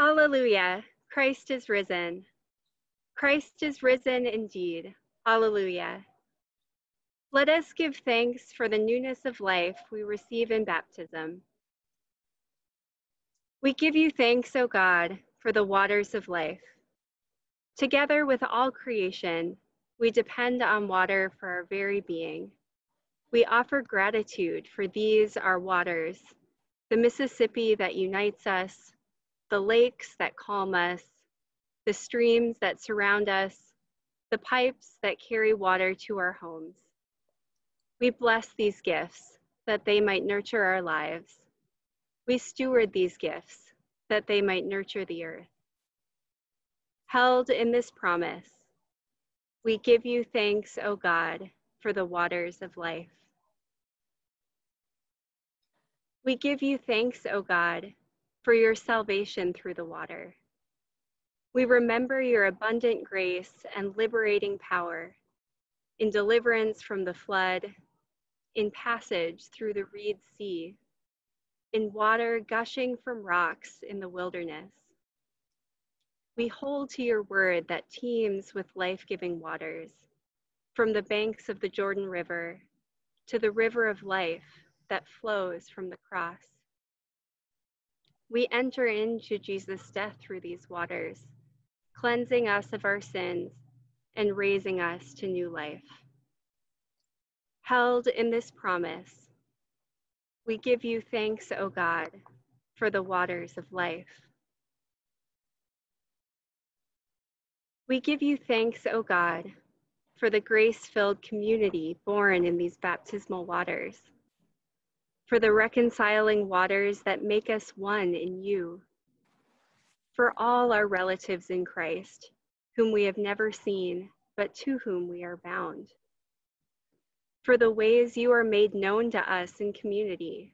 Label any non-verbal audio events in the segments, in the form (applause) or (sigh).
Alleluia. Christ is risen. Christ is risen indeed. Alleluia. Let us give thanks for the newness of life we receive in baptism. We give you thanks, O God, for the waters of life. Together with all creation, we depend on water for our very being. We offer gratitude for these, our waters, the Mississippi that unites us, the lakes that calm us, the streams that surround us, the pipes that carry water to our homes. We bless these gifts that they might nurture our lives. We steward these gifts that they might nurture the earth. Held in this promise, we give you thanks, O God, for the waters of life. We give you thanks, O God, for your salvation through the water. We remember your abundant grace and liberating power in deliverance from the flood, in passage through the reed sea, in water gushing from rocks in the wilderness. We hold to your word that teems with life giving waters, from the banks of the Jordan River to the river of life that flows from the cross. We enter into Jesus' death through these waters, cleansing us of our sins and raising us to new life. Held in this promise, we give you thanks, O God, for the waters of life. We give you thanks, O God, for the grace filled community born in these baptismal waters for the reconciling waters that make us one in you, for all our relatives in Christ, whom we have never seen, but to whom we are bound, for the ways you are made known to us in community,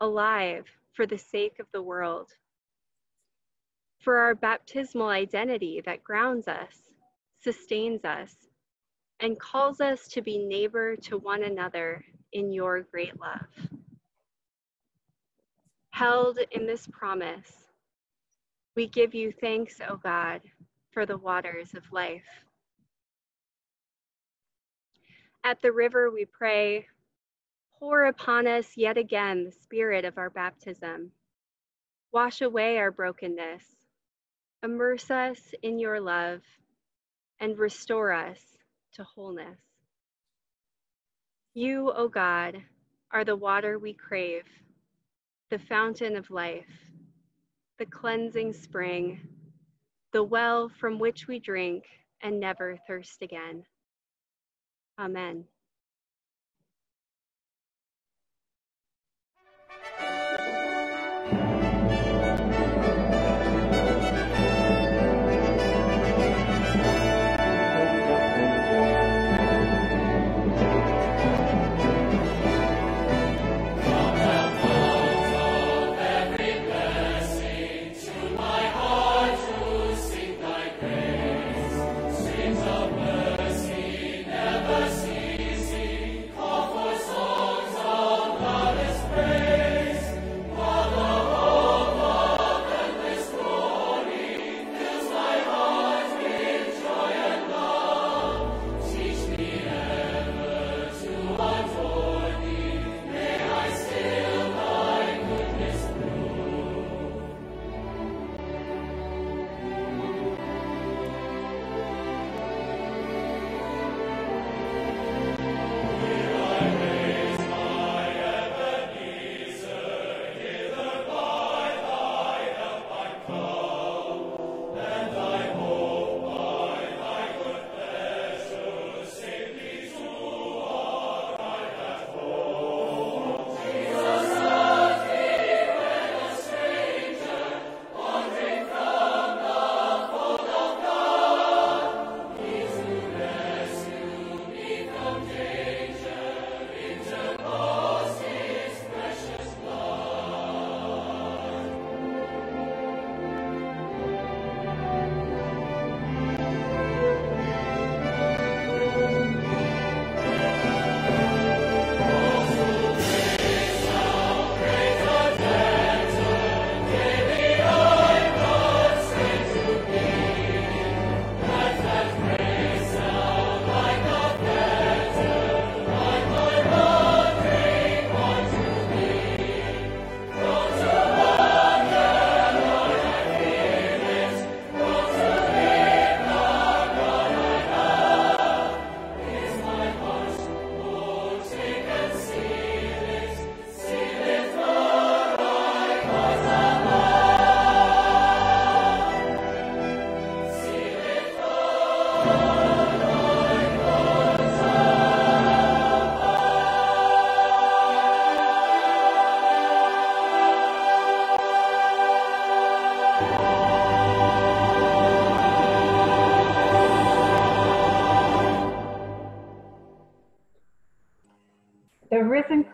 alive for the sake of the world, for our baptismal identity that grounds us, sustains us, and calls us to be neighbor to one another in your great love held in this promise, we give you thanks, O God, for the waters of life. At the river, we pray, pour upon us yet again the spirit of our baptism. Wash away our brokenness, immerse us in your love, and restore us to wholeness. You, O God, are the water we crave the fountain of life, the cleansing spring, the well from which we drink and never thirst again. Amen.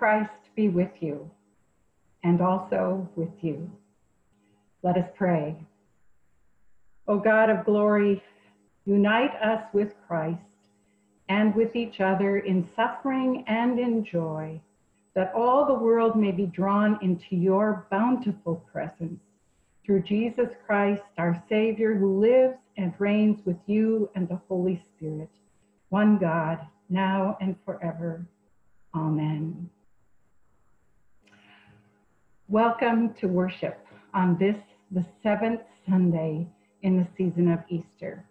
Christ be with you and also with you. Let us pray. O God of glory, unite us with Christ and with each other in suffering and in joy, that all the world may be drawn into your bountiful presence. Through Jesus Christ, our Savior, who lives and reigns with you and the Holy Spirit, one God, now and forever. Amen. Welcome to worship on this, the seventh Sunday in the season of Easter.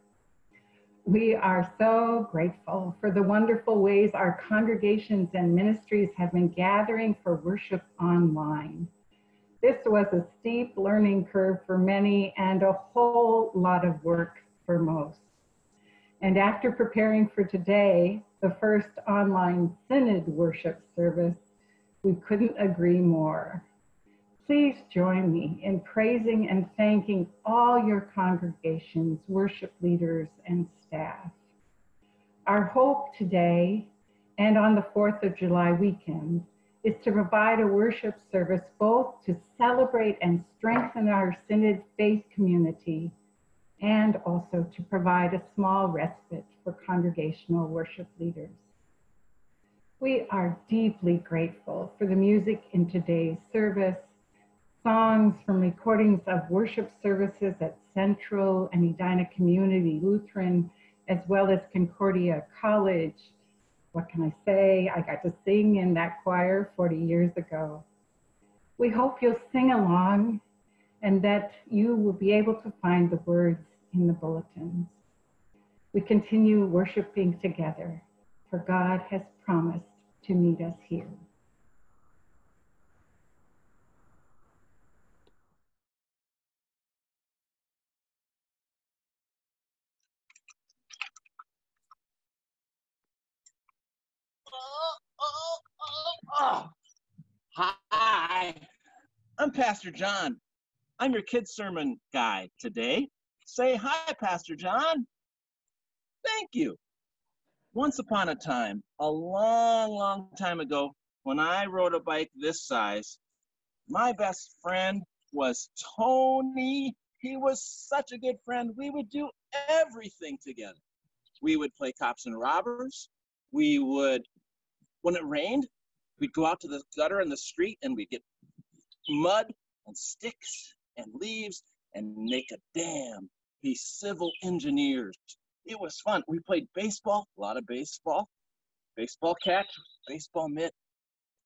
We are so grateful for the wonderful ways our congregations and ministries have been gathering for worship online. This was a steep learning curve for many and a whole lot of work for most. And after preparing for today, the first online synod worship service, we couldn't agree more. Please join me in praising and thanking all your congregations, worship leaders, and staff. Our hope today and on the 4th of July weekend is to provide a worship service both to celebrate and strengthen our Synod faith community and also to provide a small respite for congregational worship leaders. We are deeply grateful for the music in today's service, songs from recordings of worship services at Central and Edina Community Lutheran, as well as Concordia College. What can I say? I got to sing in that choir 40 years ago. We hope you'll sing along and that you will be able to find the words in the bulletins. We continue worshiping together, for God has promised to meet us here. Oh, oh, oh. Hi, I'm Pastor John. I'm your kids' sermon guy today. Say hi, Pastor John. Thank you. Once upon a time, a long, long time ago, when I rode a bike this size, my best friend was Tony. He was such a good friend. We would do everything together. We would play cops and robbers. We would, when it rained, we'd go out to the gutter in the street and we'd get mud and sticks and leaves and make a dam. Be civil engineers. It was fun. We played baseball, a lot of baseball, baseball catch, baseball mitt.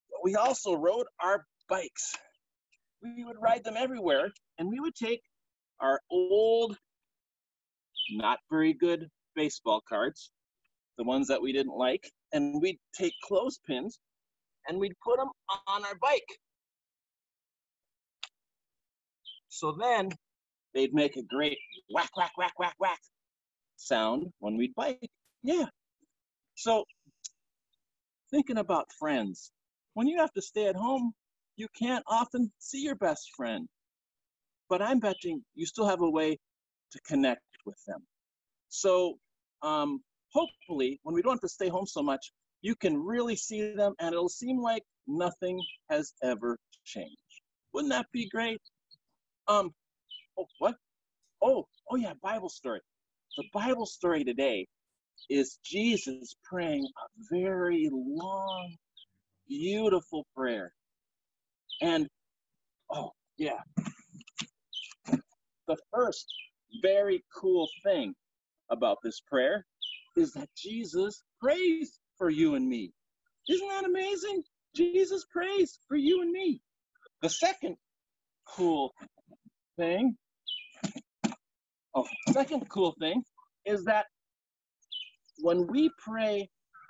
But we also rode our bikes. We would ride them everywhere, and we would take our old, not very good baseball cards, the ones that we didn't like, and we'd take clothespins and we'd put them on our bike. So then they'd make a great whack, whack, whack, whack, whack sound when we'd bike. Yeah. So thinking about friends, when you have to stay at home, you can't often see your best friend. But I'm betting you still have a way to connect with them. So um, hopefully, when we don't have to stay home so much, you can really see them and it'll seem like nothing has ever changed. Wouldn't that be great? Um, oh, what? Oh, oh yeah, Bible story. The Bible story today is Jesus praying a very long, beautiful prayer. And, oh, yeah. The first very cool thing about this prayer is that Jesus prays for you and me. Isn't that amazing? Jesus prays for you and me. The second cool thing, oh, second cool thing is that when we pray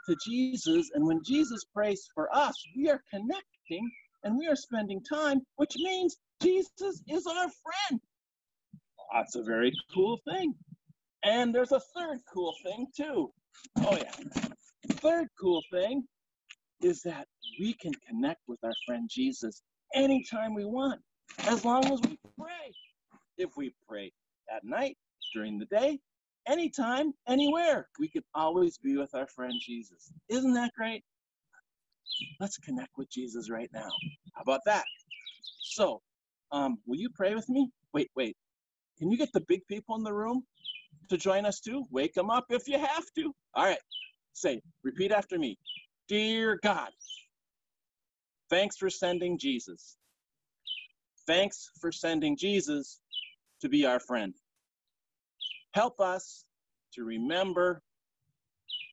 to Jesus and when Jesus prays for us, we are connecting and we are spending time, which means Jesus is our friend. That's a very cool thing. And there's a third cool thing too. Oh yeah. Third cool thing is that we can connect with our friend Jesus anytime we want, as long as we pray. If we pray at night, during the day, anytime, anywhere, we can always be with our friend Jesus. Isn't that great? let's connect with Jesus right now. How about that? So, um, will you pray with me? Wait, wait. Can you get the big people in the room to join us too? Wake them up if you have to. All right. Say, repeat after me. Dear God, thanks for sending Jesus. Thanks for sending Jesus to be our friend. Help us to remember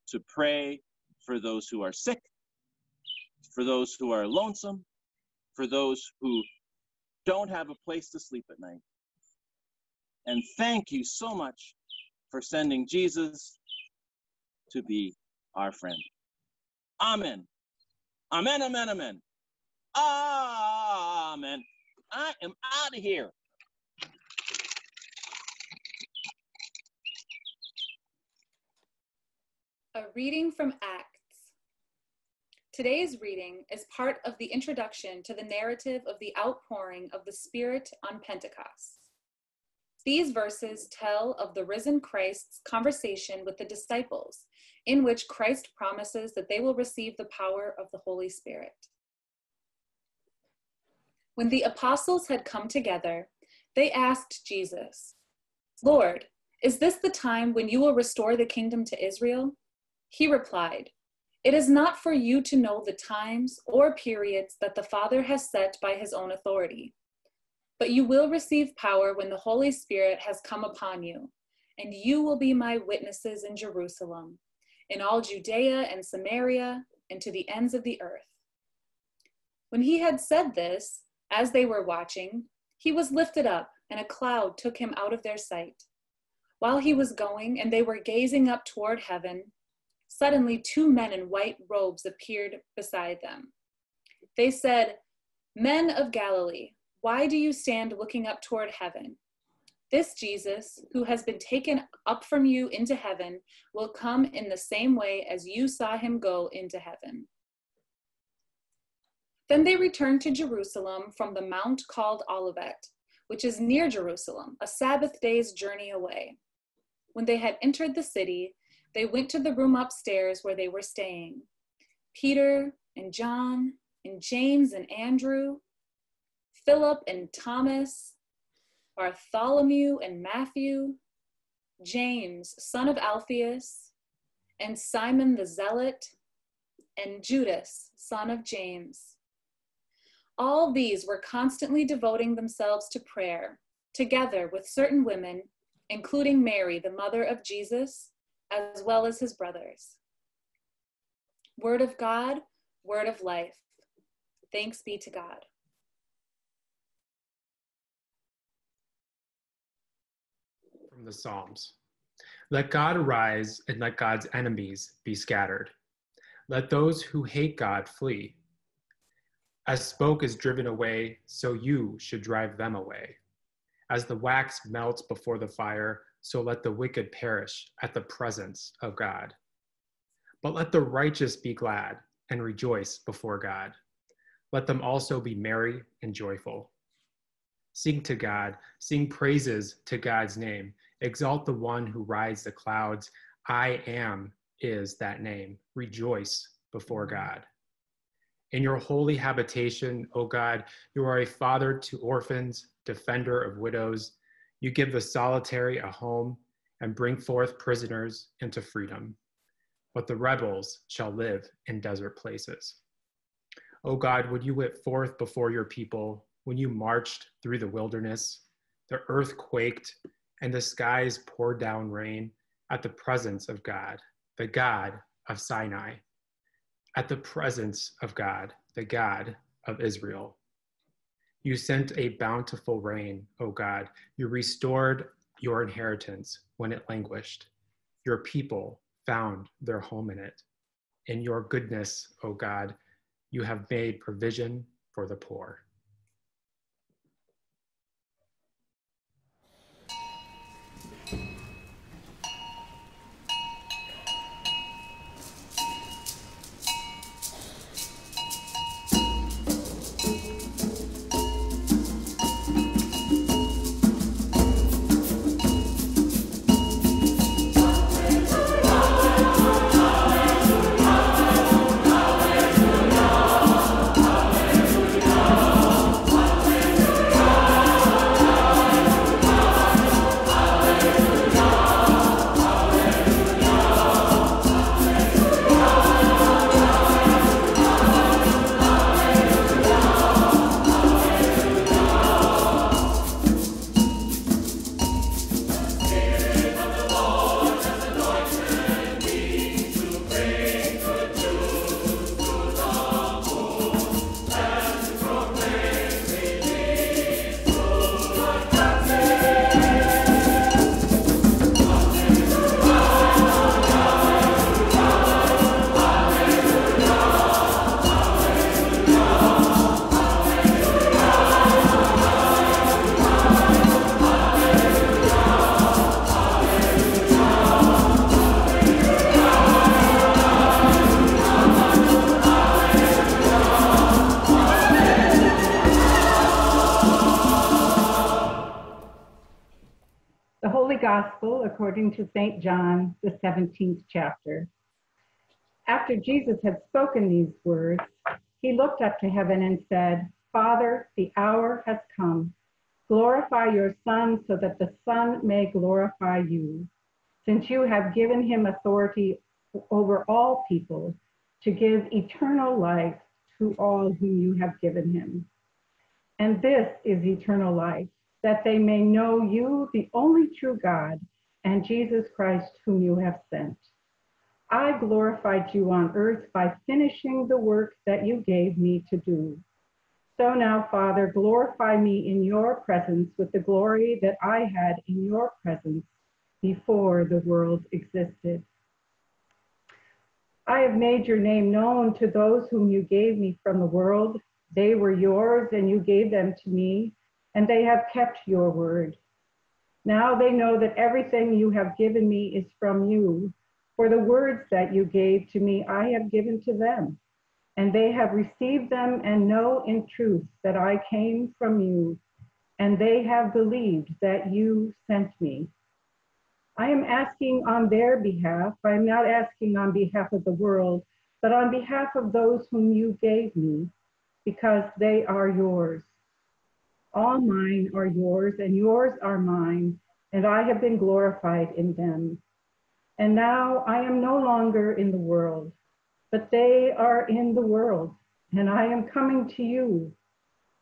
to pray for those who are sick, for those who are lonesome, for those who don't have a place to sleep at night. And thank you so much for sending Jesus to be our friend. Amen. Amen, amen, amen. Amen. I am out of here. A reading from Acts. Today's reading is part of the introduction to the narrative of the outpouring of the Spirit on Pentecost. These verses tell of the risen Christ's conversation with the disciples, in which Christ promises that they will receive the power of the Holy Spirit. When the apostles had come together, they asked Jesus, Lord, is this the time when you will restore the kingdom to Israel? He replied, It is not for you to know the times or periods that the Father has set by his own authority. But you will receive power when the Holy Spirit has come upon you, and you will be my witnesses in Jerusalem, in all Judea and Samaria, and to the ends of the earth. When he had said this, as they were watching, he was lifted up, and a cloud took him out of their sight. While he was going, and they were gazing up toward heaven, Suddenly, two men in white robes appeared beside them. They said, Men of Galilee, why do you stand looking up toward heaven? This Jesus, who has been taken up from you into heaven, will come in the same way as you saw him go into heaven. Then they returned to Jerusalem from the mount called Olivet, which is near Jerusalem, a Sabbath day's journey away. When they had entered the city, they went to the room upstairs where they were staying. Peter and John and James and Andrew, Philip and Thomas, Bartholomew and Matthew, James, son of Alphaeus, and Simon the Zealot, and Judas, son of James. All these were constantly devoting themselves to prayer, together with certain women, including Mary, the mother of Jesus, as well as his brothers. Word of God, word of life. Thanks be to God. From the Psalms Let God arise and let God's enemies be scattered. Let those who hate God flee. As smoke is driven away, so you should drive them away. As the wax melts before the fire, so let the wicked perish at the presence of God. But let the righteous be glad and rejoice before God. Let them also be merry and joyful. Sing to God, sing praises to God's name. Exalt the one who rides the clouds. I am is that name. Rejoice before mm-hmm. God. In your holy habitation, O God, you are a father to orphans, defender of widows you give the solitary a home and bring forth prisoners into freedom. But the rebels shall live in desert places. O God, would you went forth before your people when you marched through the wilderness? The earth quaked and the skies pour down rain at the presence of God, the God of Sinai, at the presence of God, the God of Israel. You sent a bountiful rain, O God. You restored your inheritance when it languished. Your people found their home in it. In your goodness, O God, you have made provision for the poor. Gospel according to St. John, the 17th chapter. After Jesus had spoken these words, he looked up to heaven and said, Father, the hour has come. Glorify your Son so that the Son may glorify you, since you have given him authority over all people to give eternal life to all whom you have given him. And this is eternal life, that they may know you, the only true God, and Jesus Christ, whom you have sent. I glorified you on earth by finishing the work that you gave me to do. So now, Father, glorify me in your presence with the glory that I had in your presence before the world existed. I have made your name known to those whom you gave me from the world. They were yours, and you gave them to me, and they have kept your word. Now they know that everything you have given me is from you, for the words that you gave to me I have given to them, and they have received them and know in truth that I came from you, and they have believed that you sent me. I am asking on their behalf. I am not asking on behalf of the world, but on behalf of those whom you gave me, because they are yours. All mine are yours, and yours are mine, and I have been glorified in them. And now I am no longer in the world, but they are in the world, and I am coming to you.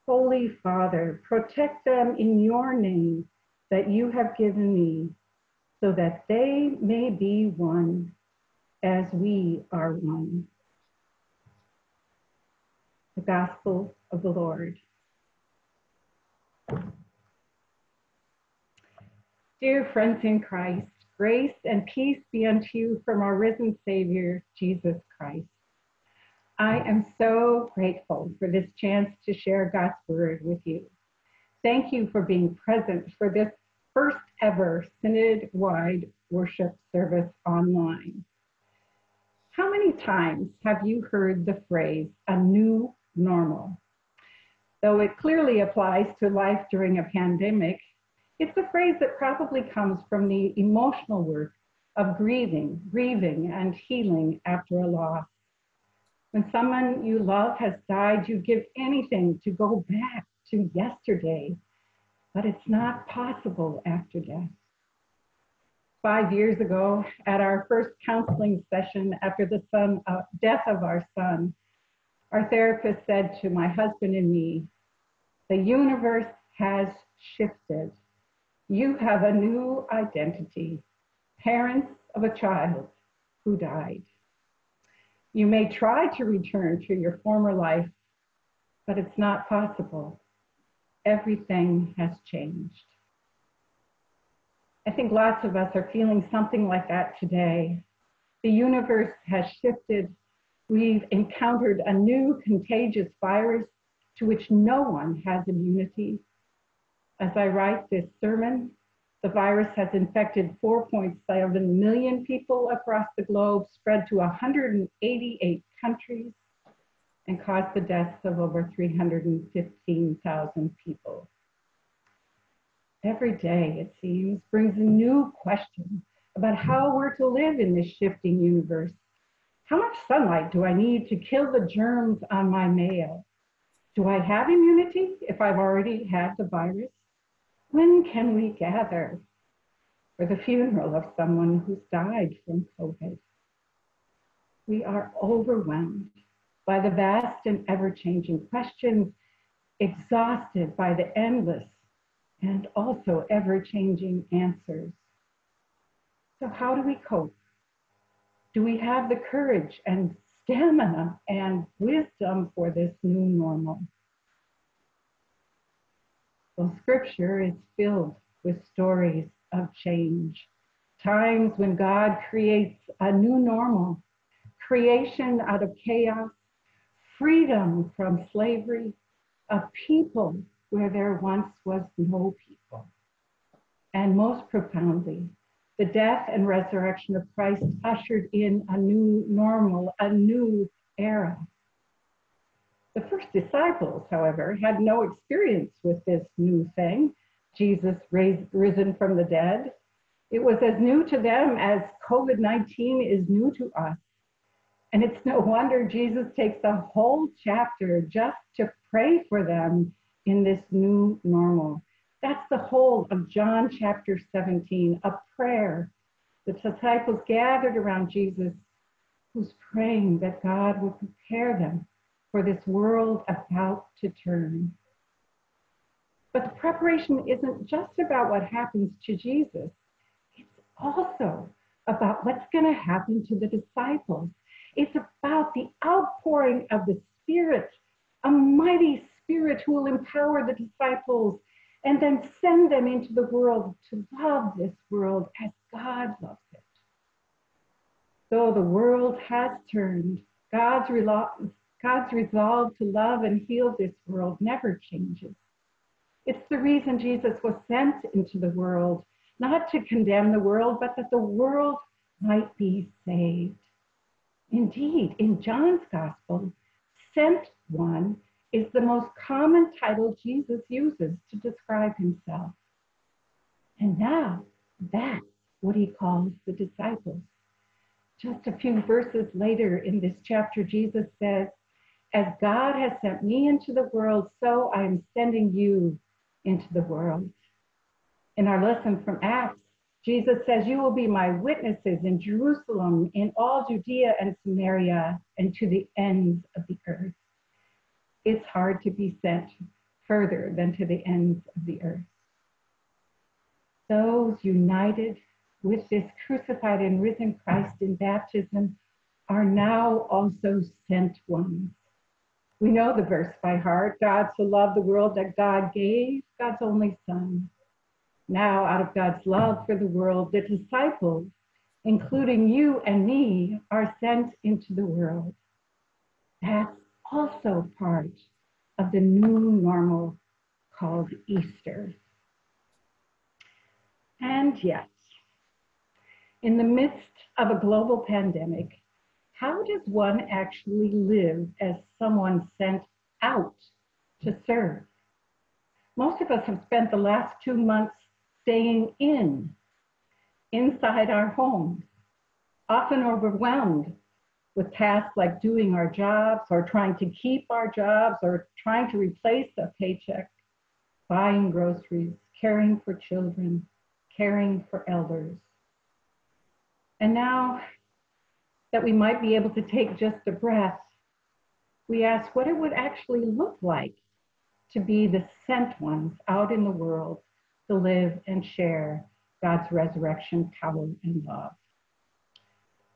Holy Father, protect them in your name that you have given me so that they may be one as we are one. The Gospel of the Lord. Dear friends in Christ, grace and peace be unto you from our risen Savior, Jesus Christ. I am so grateful for this chance to share God's word with you. Thank you for being present for this first ever synod wide worship service online. How many times have you heard the phrase a new normal? Though it clearly applies to life during a pandemic, it's a phrase that probably comes from the emotional work of grieving, grieving, and healing after a loss. When someone you love has died, you give anything to go back to yesterday but it's not possible after death. Five years ago, at our first counseling session after the son, uh, death of our son, our therapist said to my husband and me, the universe has shifted. You have a new identity, parents of a child who died. You may try to return to your former life, but it's not possible everything has changed. I think lots of us are feeling something like that today. The universe has shifted. We've encountered a new contagious virus to which no one has immunity. As I write this sermon, the virus has infected 4.7 million people across the globe, spread to 188 countries, and caused the deaths of over 315,000 people. Every day, it seems, brings a new question about how we're to live in this shifting universe. How much sunlight do I need to kill the germs on my mail? Do I have immunity if I've already had the virus? When can we gather for the funeral of someone who's died from COVID? We are overwhelmed by the vast and ever changing questions, exhausted by the endless and also ever changing answers. So, how do we cope? Do we have the courage and stamina and wisdom for this new normal? Well, scripture is filled with stories of change, times when God creates a new normal, creation out of chaos, freedom from slavery, a people where there once was no people. And most profoundly, the death and resurrection of Christ ushered in a new normal, a new era. The first disciples, however, had no experience with this new thing, Jesus raised, risen from the dead. It was as new to them as COVID 19 is new to us. And it's no wonder Jesus takes a whole chapter just to pray for them in this new normal. That's the whole of John chapter 17, a prayer. The disciples gathered around Jesus, who's praying that God will prepare them for this world about to turn. But the preparation isn't just about what happens to Jesus, it's also about what's going to happen to the disciples. It's about the outpouring of the Spirit, a mighty Spirit who will empower the disciples and then send them into the world to love this world as God loves it. Though the world has turned, God's, God's resolve to love and heal this world never changes. It's the reason Jesus was sent into the world, not to condemn the world, but that the world might be saved. Indeed, in John's gospel, sent one is the most common title Jesus uses to describe himself. And now that's what he calls the disciples. Just a few verses later in this chapter, Jesus says, As God has sent me into the world, so I am sending you into the world. In our lesson from Acts, Jesus says, You will be my witnesses in Jerusalem, in all Judea and Samaria, and to the ends of the earth. It's hard to be sent further than to the ends of the earth. Those united with this crucified and risen Christ in baptism are now also sent ones. We know the verse by heart God so loved the world that God gave God's only Son now, out of God's love for the world, the disciples, including you and me, are sent into the world. That's also part of the new normal called Easter. And yet, in the midst of a global pandemic, how does one actually live as someone sent out to serve? Most of us have spent the last two months staying in, inside our homes, often overwhelmed with tasks like doing our jobs or trying to keep our jobs or trying to replace a paycheck, buying groceries, caring for children, caring for elders. And now that we might be able to take just a breath, we ask what it would actually look like to be the sent ones out in the world to live and share God's resurrection power and love.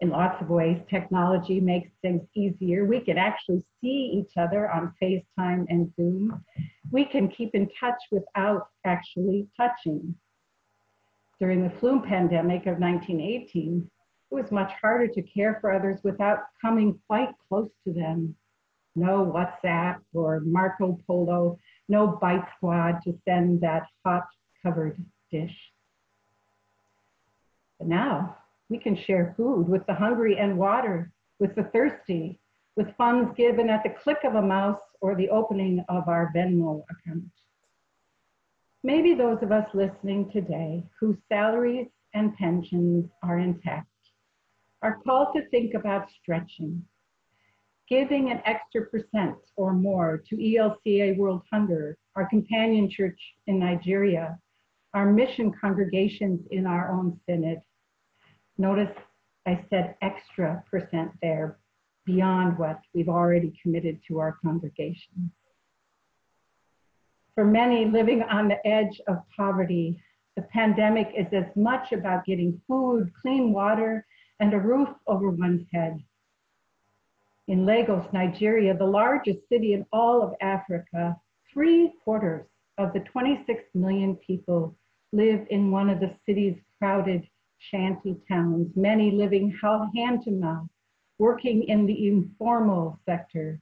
In lots of ways, technology makes things easier. We can actually see each other on FaceTime and Zoom. We can keep in touch without actually touching. During the flu pandemic of 1918, it was much harder to care for others without coming quite close to them. No WhatsApp or Marco Polo, no bite squad to send that hot covered dish. But now we can share food with the hungry and water with the thirsty, with funds given at the click of a mouse or the opening of our Venmo account. Maybe those of us listening today whose salaries and pensions are intact are called to think about stretching, giving an extra percent or more to ELCA World Hunger, our companion church in Nigeria, our mission congregations in our own synod. Notice I said extra percent there beyond what we've already committed to our congregation. For many living on the edge of poverty, the pandemic is as much about getting food, clean water, and a roof over one's head. In Lagos, Nigeria, the largest city in all of Africa, three quarters of the 26 million people live in one of the city's crowded shanty towns, many living hand to mouth, working in the informal sector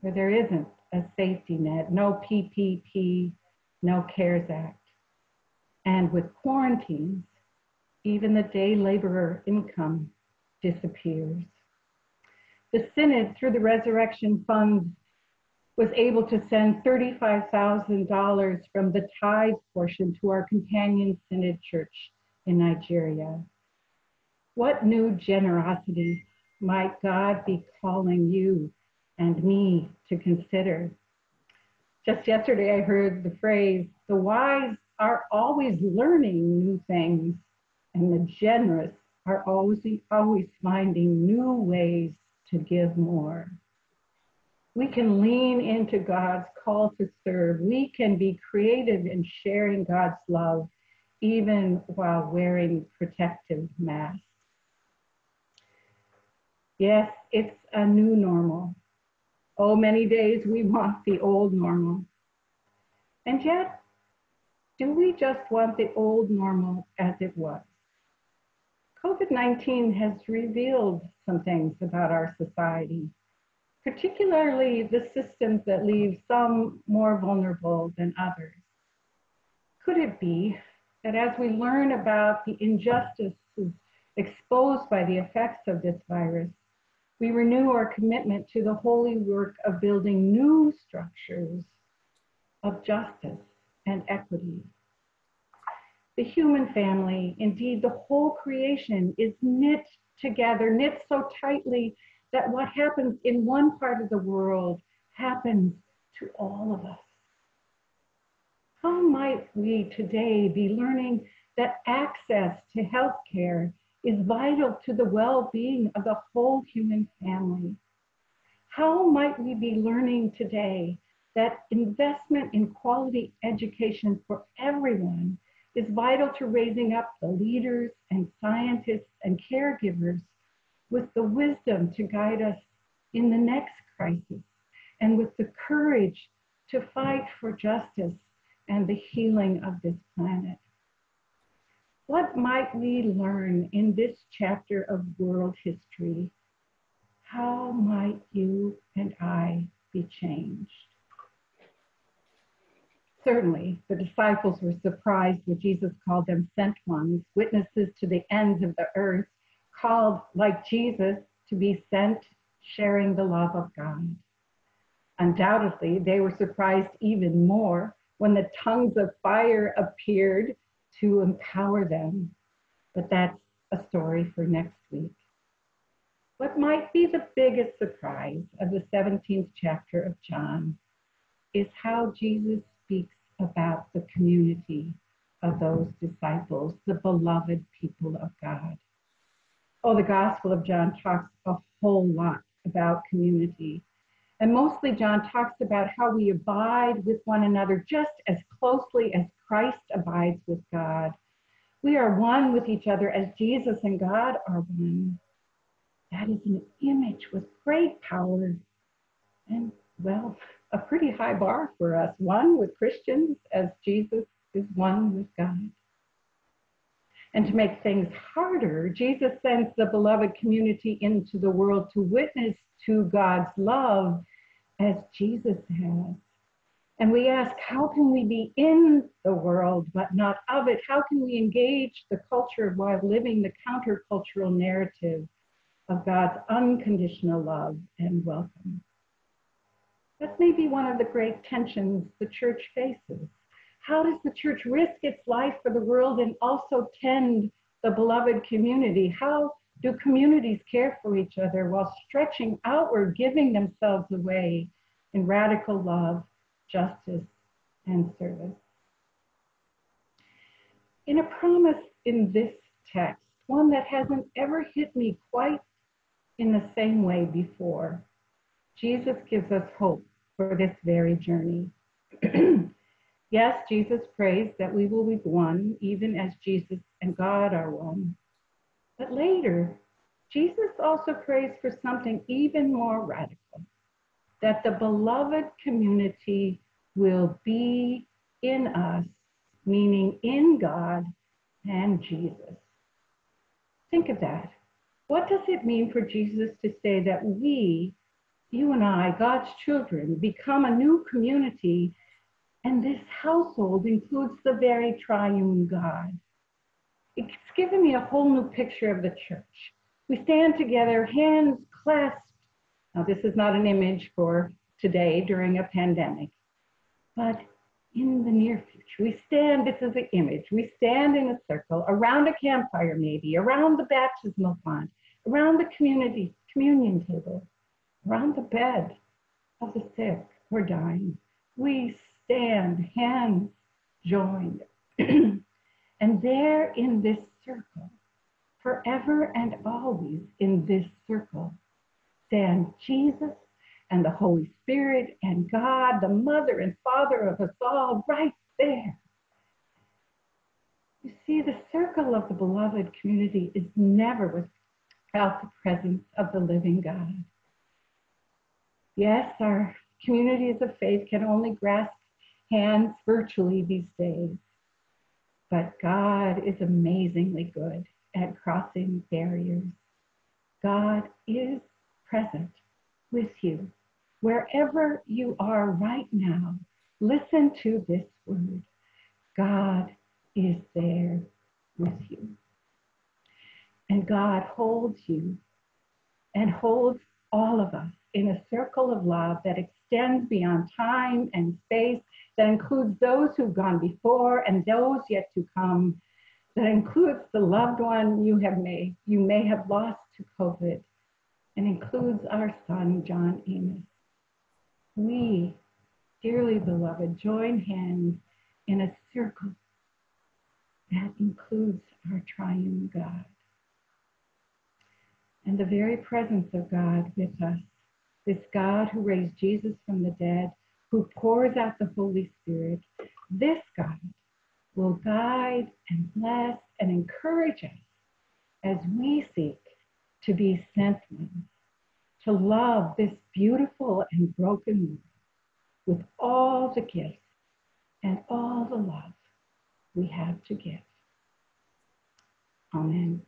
where there isn't a safety net, no PPP, no CARES Act. And with quarantines, even the day laborer income disappears. The Synod, through the Resurrection Fund, was able to send $35,000 from the tithe portion to our companion synod church in Nigeria. What new generosity might God be calling you and me to consider? Just yesterday, I heard the phrase the wise are always learning new things, and the generous are always, always finding new ways to give more. We can lean into God's call to serve. We can be creative in sharing God's love, even while wearing protective masks. Yes, it's a new normal. Oh, many days we want the old normal. And yet, do we just want the old normal as it was? COVID 19 has revealed some things about our society, particularly the systems that leave some more vulnerable than others. Could it be that as we learn about the injustices exposed by the effects of this virus, we renew our commitment to the holy work of building new structures of justice and equity. The human family, indeed the whole creation, is knit together, knit so tightly that what happens in one part of the world happens to all of us. How might we today be learning that access to health care is vital to the well-being of the whole human family. How might we be learning today that investment in quality education for everyone is vital to raising up the leaders and scientists and caregivers with the wisdom to guide us in the next crisis and with the courage to fight for justice and the healing of this planet. What might we learn in this chapter of world history? How might you and I be changed? Certainly, the disciples were surprised when Jesus called them sent ones, witnesses to the ends of the earth, called like Jesus to be sent, sharing the love of God. Undoubtedly, they were surprised even more when the tongues of fire appeared to empower them. But that's a story for next week. What might be the biggest surprise of the 17th chapter of John is how Jesus speaks about the community of those disciples, the beloved people of God. Oh, the Gospel of John talks a whole lot about community. And mostly, John talks about how we abide with one another just as closely as Christ abides with God. We are one with each other as Jesus and God are one. That is an image with great power and, well, a pretty high bar for us. One with Christians as Jesus is one with God. And to make things harder, Jesus sends the beloved community into the world to witness to God's love as Jesus has. And we ask, how can we be in the world but not of it? How can we engage the culture while living the countercultural narrative of God's unconditional love and welcome? That's maybe one of the great tensions the church faces. How does the church risk its life for the world and also tend the beloved community? How do communities care for each other while stretching outward, giving themselves away in radical love justice, and service. In a promise in this text, one that hasn't ever hit me quite in the same way before, Jesus gives us hope for this very journey. (clears throat) yes, Jesus prays that we will be one, even as Jesus and God are one. But later, Jesus also prays for something even more radical that the beloved community will be in us, meaning in God and Jesus. Think of that. What does it mean for Jesus to say that we, you and I, God's children, become a new community and this household includes the very triune God? It's given me a whole new picture of the church. We stand together, hands clasped now, this is not an image for today during a pandemic, but in the near future, we stand, this is an image, we stand in a circle around a campfire, maybe, around the baptismal font, around the community communion table, around the bed of the sick or dying. We stand, hands joined. (clears throat) and there in this circle, forever and always in this circle, stand Jesus and the Holy Spirit and God, the mother and father of us all, right there. You see, the circle of the beloved community is never without the presence of the living God. Yes, our communities of faith can only grasp hands virtually these days, but God is amazingly good at crossing barriers. God is present with you wherever you are right now. Listen to this word God is there with you. And God holds you and holds all of us in a circle of love that extends beyond time and space, that includes those who've gone before and those yet to come, that includes the loved one you have made, you may have lost to COVID, and includes our son, John Amos. We, dearly beloved, join hands in a circle that includes our triune God. And the very presence of God with us, this God who raised Jesus from the dead, who pours out the Holy Spirit, this God will guide and bless and encourage us as we seek to be sent ones, to love this beautiful and broken world with all the gifts and all the love we have to give. Amen.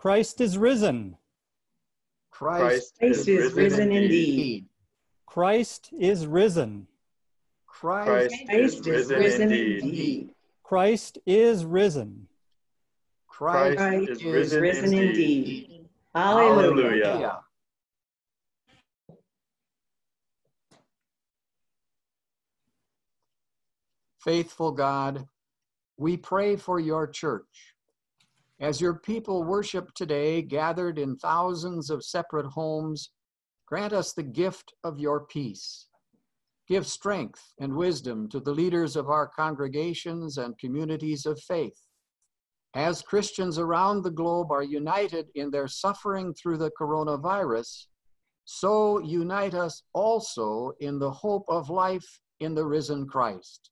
Christ is risen. Christ, Christ is risen indeed. Christ is risen. Christ, Christ is risen indeed. Christ is risen. Christ, Christ is is risen, risen indeed. indeed. Hallelujah. Hallelujah. Faithful God, we pray for your church. As your people worship today, gathered in thousands of separate homes, grant us the gift of your peace. Give strength and wisdom to the leaders of our congregations and communities of faith. As Christians around the globe are united in their suffering through the coronavirus, so unite us also in the hope of life in the risen Christ.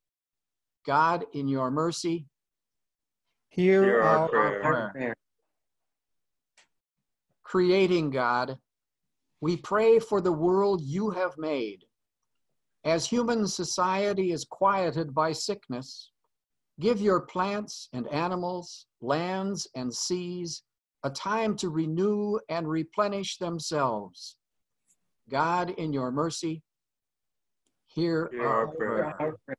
God, in your mercy, Hear, Hear our our, prayer. Our prayer. creating God, we pray for the world you have made. As human society is quieted by sickness, give your plants and animals, lands and seas a time to renew and replenish themselves. God, in your mercy, hear Hear our our prayer. Our prayer.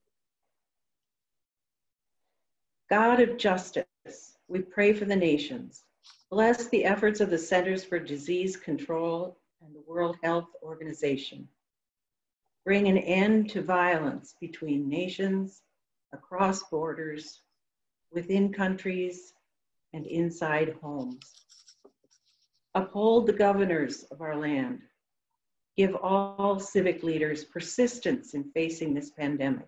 God of justice, we pray for the nations. Bless the efforts of the Centers for Disease Control and the World Health Organization. Bring an end to violence between nations, across borders, within countries, and inside homes. Uphold the governors of our land. Give all civic leaders persistence in facing this pandemic,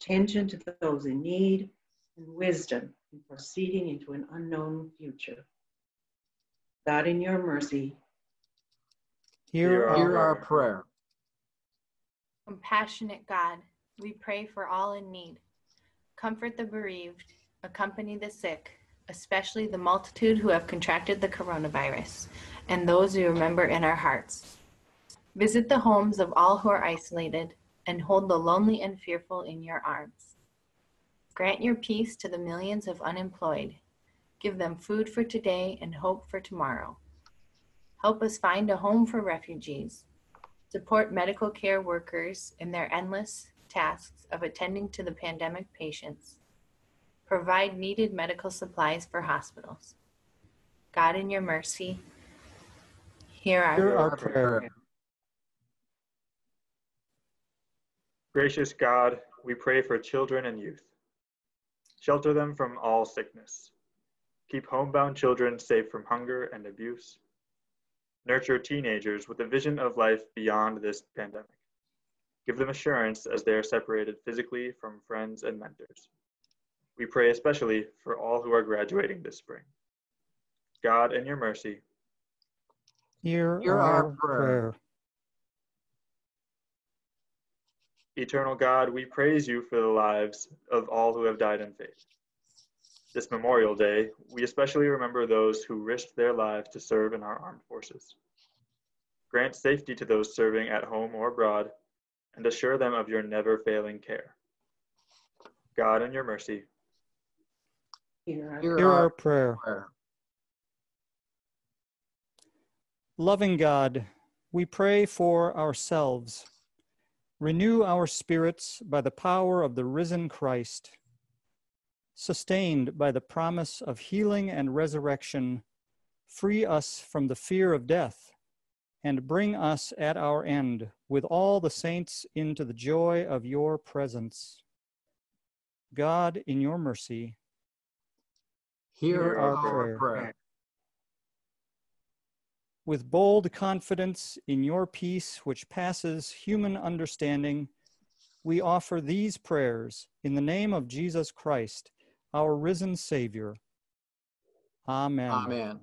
attention to those in need, and wisdom in proceeding into an unknown future. God, in your mercy, hear, Hear our, hear our prayer. Compassionate God, we pray for all in need. Comfort the bereaved, accompany the sick, especially the multitude who have contracted the coronavirus, and those we remember in our hearts. Visit the homes of all who are isolated, and hold the lonely and fearful in your arms. Grant your peace to the millions of unemployed. Give them food for today and hope for tomorrow. Help us find a home for refugees. Support medical care workers in their endless tasks of attending to the pandemic patients. Provide needed medical supplies for hospitals. God, in your mercy, hear our hear our Our prayer. prayer. Gracious God, we pray for children and youth. Shelter them from all sickness. Keep homebound children safe from hunger and abuse. Nurture teenagers with a vision of life beyond this pandemic. Give them assurance as they are separated physically from friends and mentors. We pray especially for all who are graduating this spring. God, in your mercy, Hear, Hear our, our prayer. prayer. Eternal God, we praise you for the lives of all who have died in faith. This Memorial Day, we especially remember those who risked their lives to serve in our armed forces. Grant safety to those serving at home or abroad, and assure them of your never failing care. God, in your mercy, hear our Hear Hear our our prayer. prayer. Loving God, we pray for ourselves. Renew our spirits by the power of the risen Christ. sustained by the promise of healing and resurrection, free us from the fear of death, and bring us at our end with all the saints into the joy of your presence. God, in your mercy, Hear our our prayer. prayer. With bold confidence in your peace, which passes human understanding, we offer these prayers in the name of Jesus Christ, our risen Savior. Amen. Amen.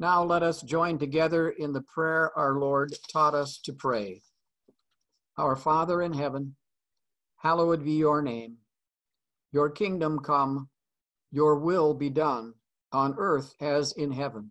Now let us join together in the prayer our Lord taught us to pray. Our Father in heaven, hallowed be your name. Your kingdom come, your will be done on earth as in heaven.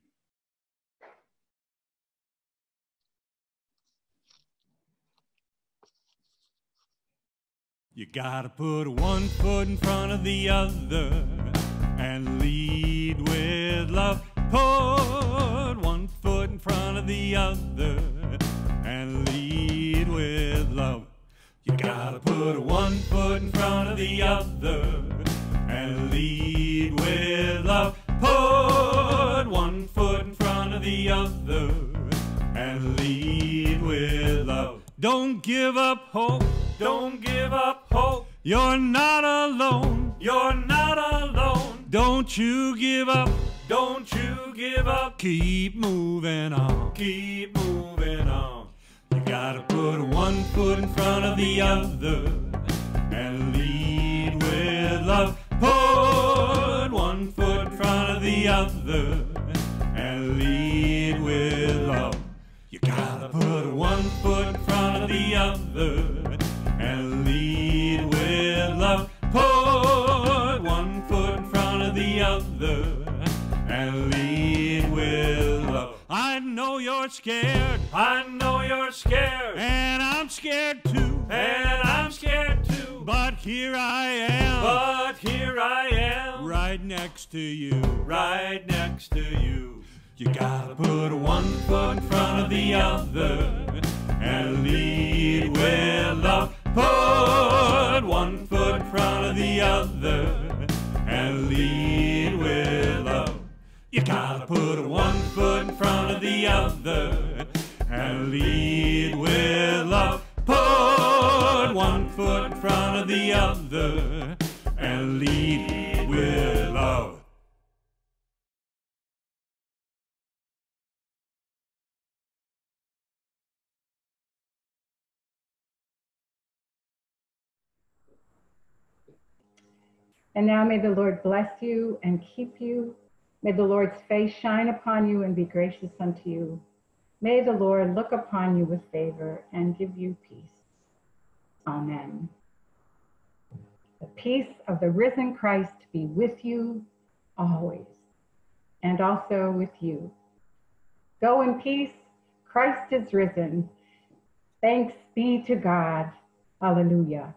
You gotta put one foot in front of the other and lead with love. Put one foot in front of the other and lead with love. You gotta put one foot in front of the other and lead with love. Put one foot in front of the other and lead with love. Don't give up hope. Don't give up hope. You're not alone. You're not alone. Don't you give up. Don't you give up. Keep moving on. Keep moving on. You gotta put one foot in front of the other and lead with love. Put one foot in front of the other and lead with love. You gotta put one foot in front of the other other and lead with love. I know you're scared. I know you're scared. And I'm scared too. And I'm scared too. But here I am. But here I am. Right next to you. Right next to you. You gotta put one foot in front of the other and lead with love. Put one foot in front of the other and lead. You gotta put one foot in front of the other and lead with love. Put one foot in front of the other and lead with love. And now may the Lord bless you and keep you. May the Lord's face shine upon you and be gracious unto you. May the Lord look upon you with favor and give you peace. Amen. The peace of the risen Christ be with you always and also with you. Go in peace. Christ is risen. Thanks be to God. Hallelujah.